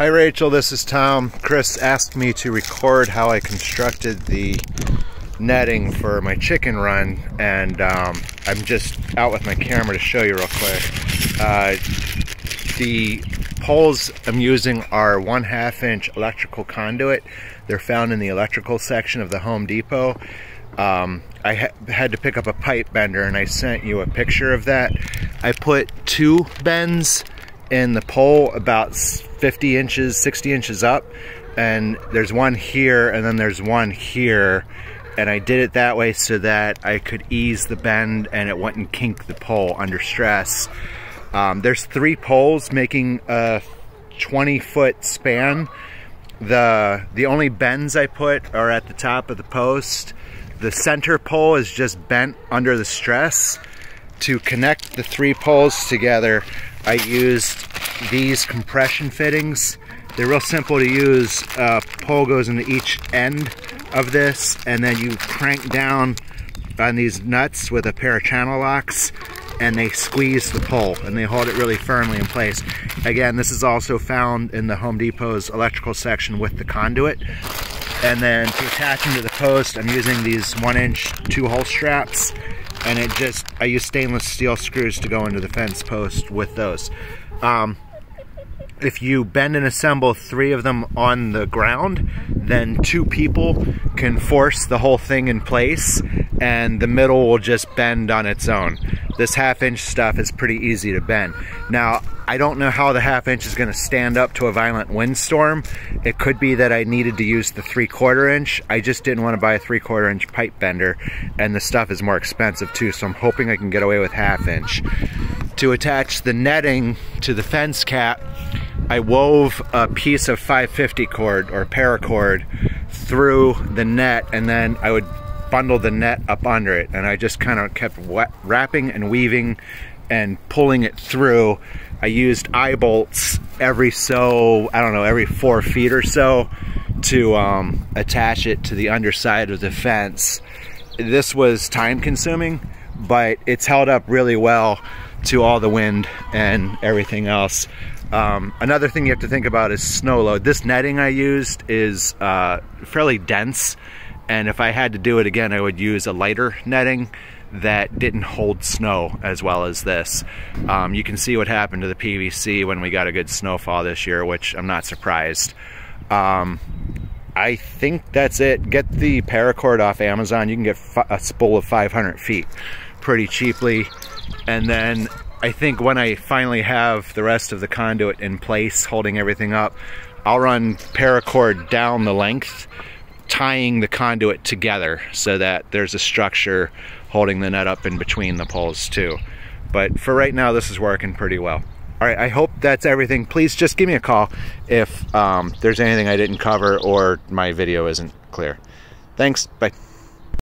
Hi Rachel, this is Tom. Chris asked me to record how I constructed the netting for my chicken run and um, I'm just out with my camera to show you real quick. Uh, the poles I'm using are one half inch electrical conduit. They're found in the electrical section of the Home Depot. Um, I ha had to pick up a pipe bender and I sent you a picture of that. I put two bends in the pole about 50 inches, 60 inches up. And there's one here and then there's one here. And I did it that way so that I could ease the bend and it wouldn't kink the pole under stress. Um, there's three poles making a 20 foot span. The, the only bends I put are at the top of the post. The center pole is just bent under the stress. To connect the three poles together, I used these compression fittings. They're real simple to use. Uh, pole goes into each end of this and then you crank down on these nuts with a pair of channel locks and they squeeze the pole and they hold it really firmly in place. Again, this is also found in the Home Depot's electrical section with the conduit. And then to attach them to the post, I'm using these one inch two hole straps and it just, I use stainless steel screws to go into the fence post with those. Um, if you bend and assemble three of them on the ground, then two people can force the whole thing in place and the middle will just bend on its own. This half inch stuff is pretty easy to bend. Now, I don't know how the half inch is gonna stand up to a violent windstorm. It could be that I needed to use the three quarter inch. I just didn't wanna buy a three quarter inch pipe bender and the stuff is more expensive too, so I'm hoping I can get away with half inch. To attach the netting to the fence cap, I wove a piece of 550 cord or paracord through the net and then I would bundle the net up under it and I just kind of kept wrapping and weaving and pulling it through. I used eye bolts every so, I don't know, every four feet or so to um, attach it to the underside of the fence. This was time consuming, but it's held up really well to all the wind and everything else. Um, another thing you have to think about is snow load. This netting I used is uh, fairly dense and if I had to do it again I would use a lighter netting that didn't hold snow as well as this. Um, you can see what happened to the PVC when we got a good snowfall this year which I'm not surprised. Um, I think that's it. Get the paracord off Amazon. You can get a spool of 500 feet pretty cheaply. And then I think when I finally have the rest of the conduit in place, holding everything up, I'll run paracord down the length, tying the conduit together so that there's a structure holding the net up in between the poles too. But for right now, this is working pretty well. All right, I hope that's everything. Please just give me a call if um, there's anything I didn't cover or my video isn't clear. Thanks, bye.